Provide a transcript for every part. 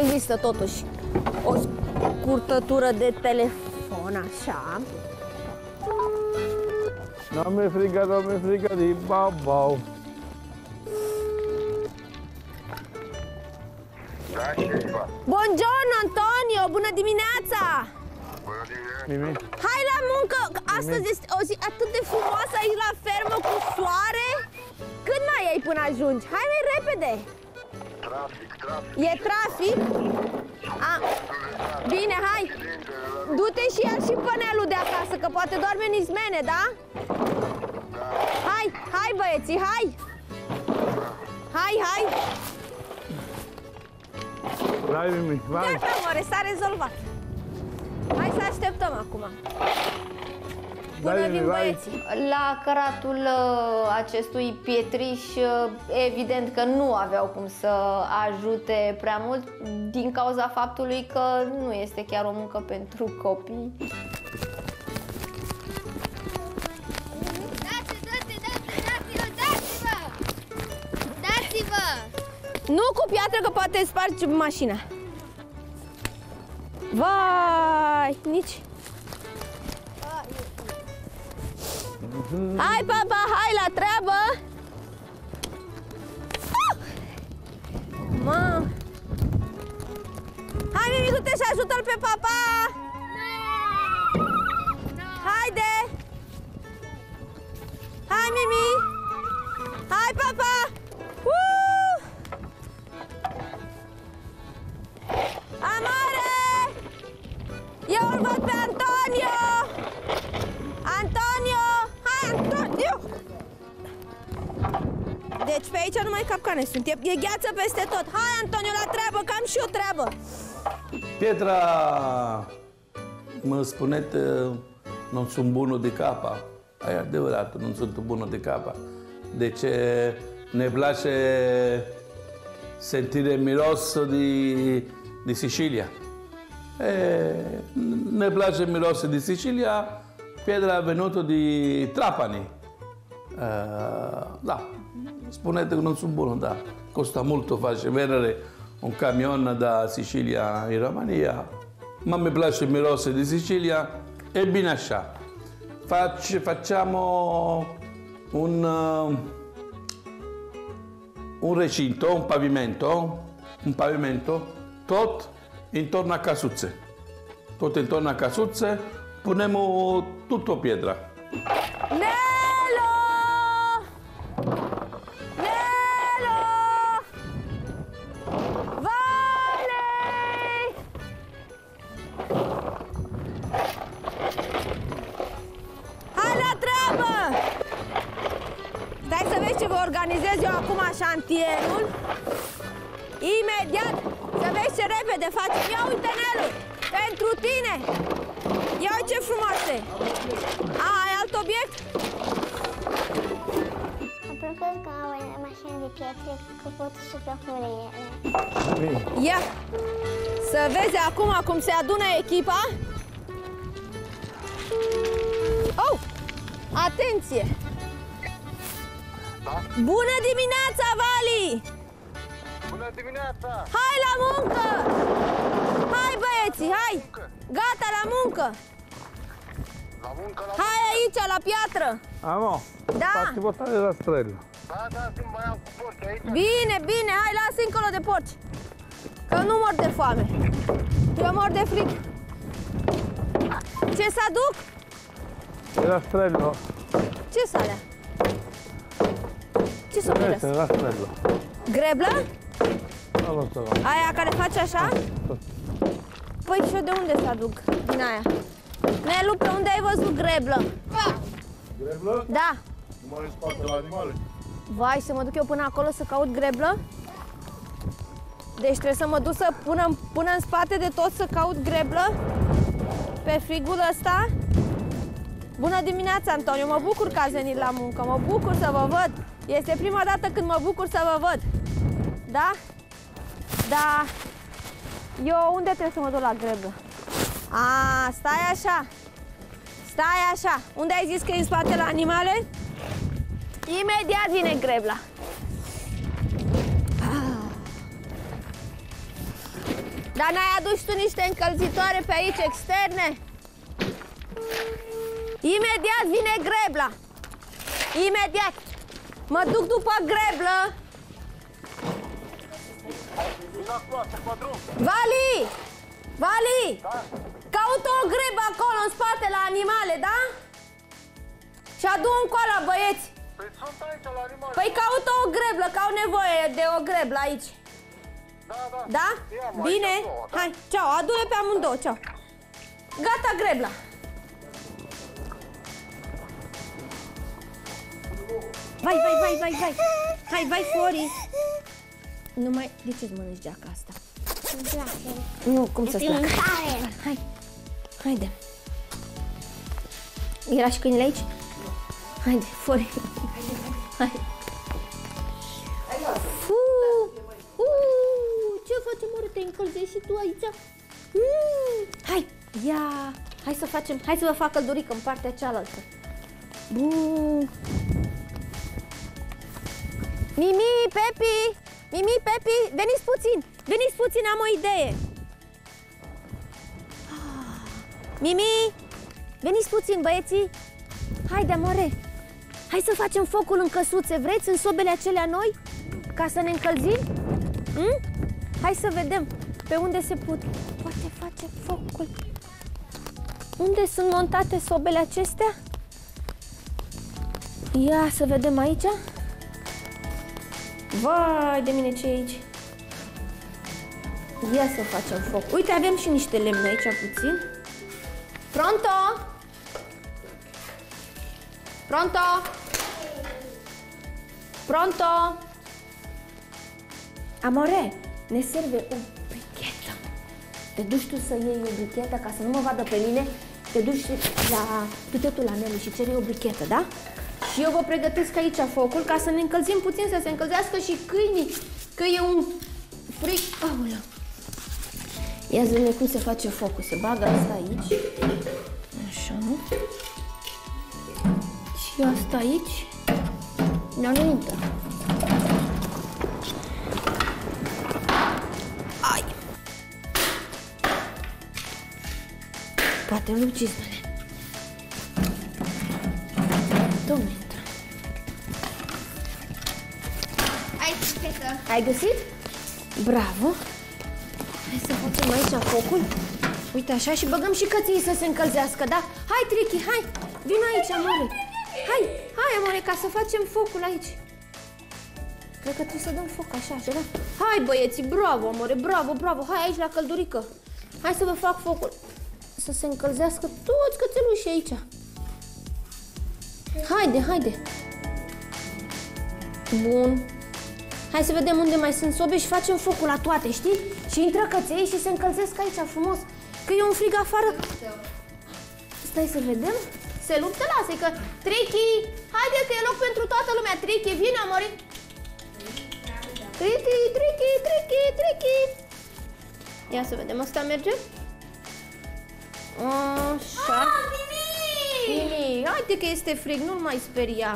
Există totuși o scurtătură de telefon, așa. Nu mi-e frică, nu mi-e frică de babau. Da, șefa. Buongiorno, Antonio! Bună dimineața! Bună dimineața. Mimi, Hai la muncă! că Astăzi este o zi atât de frumoasă aici la fermă cu soare. Cât mai ai până ajungi? Hai mai repede! Trafic, trafic. E trafic? A, bine, hai! Du-te și ia și pănelul de acasă, că poate doarme în izmene, da? Hai, hai băieții, hai! Hai, hai! vai Mimi, vai. Gata, more, s-a rezolvat. Hai să așteptăm acum. Până Vai, vin vai. băieții. La căratul uh, acestui pietriș, uh, evident că nu aveau cum să ajute prea mult din cauza faptului că nu este chiar o muncă pentru copii. Dați, dați, dați, dați-vă, dați-vă! Dați-vă! Nu cu piatră că poate spargi mașina. Vai, nici. Hai, papa, hai la treabă! Ah! Mă! Hai, Mimi, du-te și ajută-l pe papa! Haide! Hai, Mimi! Hai, papa! Capcane sunt, e, e gheață peste tot. Hai, Antonio, la treabă, că am și eu treabă. Pietra, mă spunete, nu sunt bunul de capa. E adevărat, nu sunt bunul de capa. Deci ne place sentire miros di, di Sicilia. E, ne place miros di Sicilia, pietra venuta di Trapani. Eh, da, spunete che non sono buono. Costa molto facile vendere un camion da Sicilia in Romania, ma mi piace il mirose di Sicilia e binascià. Facci- facciamo un, un recinto, un pavimento, un pavimento, tot intorno a casuzze. Tot intorno a casuzze, poniamo tutto pietra. Nelo! Pentru tine! Ia uite ce frumoase! A, ai alt obiect? Am propus că am o mașină de pietre, că pot să plec în ele. Mimi, Ia! Să vezi acum cum se adună echipa. Oh! Atenție! Da? Bună dimineața, Vali! Bună dimineața! Hai la muncă! Hai, băieții, hai! Gata, la muncă! La muncă, la Hai aici, la piatră! amo, Da. fatti portare la strella. Da, da, sunt băiat cu porți aici. Bine, bine, hai, lasă încolo de porci. Că nu mor de foame. Eu mor de fric. Ce să aduc? E la strello, Ce să alea? Ce să questo vedeți? è la strello. Greblă? Non lo so. Aia care face așa? Păi și eu de unde să aduc din aia? Nelu, pe unde ai văzut greblă? Greblă? Da. Nu mai spate la animale. Vai, să mă duc eu până acolo să caut greblă? Deci trebuie să mă duc să până, până în spate de tot să caut greblă? Pe frigul ăsta? Bună dimineața, Antonio! Mă bucur că ați venit la muncă, mă bucur să vă văd! Este prima dată când mă bucur să vă văd. Da? Da. Eu unde trebuie să mă duc la greblă? A, stai așa. Stai așa. Unde ai zis că e în spatele animale? Imediat vine grebla. Ah. Dar n-ai adus tu niște încălzitoare pe aici, externe? Imediat vine grebla. Imediat. Mă duc după greblă. Vin acum, sunt pe drum. Vali! Vali! Da? Caută o grebă acolo în spate la animale, da? Și adu în coala, băieți. Păi sunt aici la animale. Păi caută o greblă, că au nevoie de o greblă aici. Da, da. Da? Ia-mă aici Bine? două, da. Hai, ceau, adu-le pe amândouă, ceau. Gata grebla. Vai, vai, vai, vai, vai. Hai, vai, Flori. Nu mai... De ce-ți mănânci geaca asta? Nu, cum să-ți placă? Mâncare. Hai, haide. Era și câinele aici? Haide, fori. Hai. Fu, uh, ce facem, mă, te încălzești și tu aici? Mm, hai, ia, hai să facem, hai să vă fac căldurică în partea cealaltă. Bun. Mimi, Pepi, Mimi, Pepi, veniți puțin, veniți puțin, am o idee. Mimi, veniți puțin, băieții. Haide, amore. Hai să facem focul în căsuțe, vreți? În sobele acelea noi? Ca să ne încălzim? Mm? Hai să vedem pe unde se put. Poate face focul. Unde sunt montate sobele acestea? Ia să vedem aici. Vai de mine ce e aici. Ia să facem foc. Uite, avem și niște lemne aici puțin. Pronto? Pronto? Pronto? Amore, ne serve o brichetă. Te duci tu să iei o brichetă ca să nu mă vadă pe mine. Te duci la tutetul la Nelly și ceri o brichetă, da? Și eu vă pregătesc aici focul ca să ne încălzim puțin, să se încălzească și câinii. Că e un fric... Aoleu. Ia zi cum se face focul. Se bagă asta aici. Așa. Și asta aici. Nu, nu intră. Ai! Poate nu Aici, cred că. Ai găsit? Bravo! Hai să facem aici focul. Uite așa și băgăm și căței să se încălzească, da? Hai, Tricky, hai! Vino aici, amore! Hai, hai, amore, ca să facem focul aici. Cred că trebuie să dăm foc așa, așa, da? Hai, băieții, bravo, amore, bravo, bravo! Hai aici la căldurică! Hai să vă fac focul. Să se încălzească toți cățelușii aici. Haide, haide! Bun. Hai să vedem unde mai sunt sobe și facem focul la toate, știi? Și intră căței și se încălzesc aici frumos. Că e un frig afară. Stai să vedem. Se luptă, lasă că Tricky, haide că e loc pentru toată lumea. Tricky, vine, amori. Tricky, Tricky, Tricky, Tricky. Ia să vedem, asta merge? Așa. Mimi, haide că este frig, nu-l mai speria.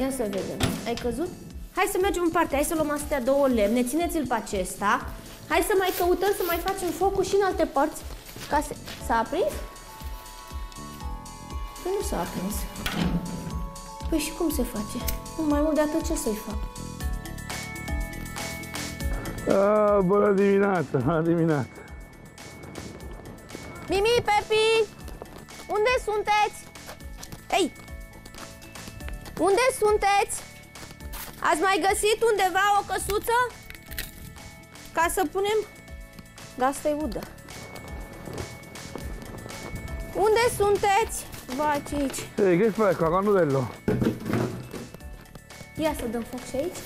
Ia să vedem. Ai căzut? Hai să mergem în partea, hai să luăm astea două lemne, țineți-l pe acesta. Hai să mai căutăm să mai facem focul și în alte părți. Ca să... S-a aprins? Păi nu s-a aprins. Păi și cum se face? Nu, mai mult de atât ce să-i fac? Ah, bună dimineața, bună dimineața. Mimi, Pepi! Unde sunteți? Ei! Unde sunteți? Ați mai găsit undeva o căsuță? Ca să punem... Da, asta e udă. Unde sunteți? Vai, ce aici? Sì, che fai qua, Canudello? Ia să dăm foc și aici.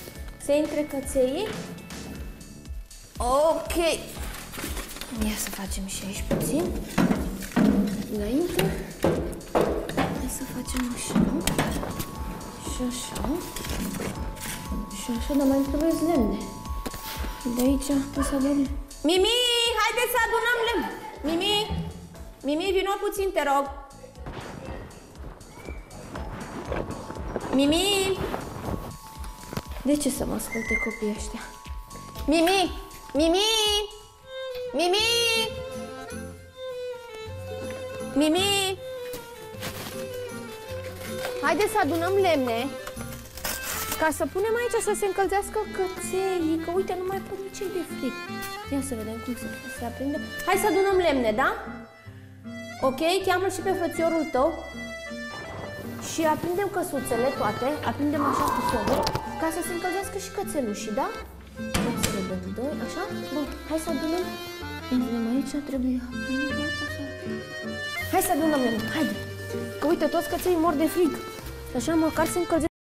Se intre căței. Ok. Ia să facem și aici puțin. Înainte. Hai să facem așa. Și așa. Și așa, dar mai trebuie lemne. De aici trebuie să adunăm. Mimi, haideți să adunăm lemn. Mimi, Mimi, vino puțin, te rog. Mimi! De ce să mă asculte copiii ăștia? Mimi! Mimi! Mimi! Mimi! Haideți să adunăm lemne ca să punem aici să se încălzească cățelii, că uite, nu mai pot nici ei de fric. Ia să vedem cum se, se aprinde. Hai să adunăm lemne, da? Ok, cheamă și pe frățiorul tău și aprindem căsuțele toate, aprindem așa cu focul, ca să se încălzească și cățelușii, da? Ia să vedem, doi, așa? Bun, hai să adunăm. Ia vedem aici, trebuie Hai să adunăm lemne, haide! Că uite, toți căței mor de frig. Așa măcar se încălzește.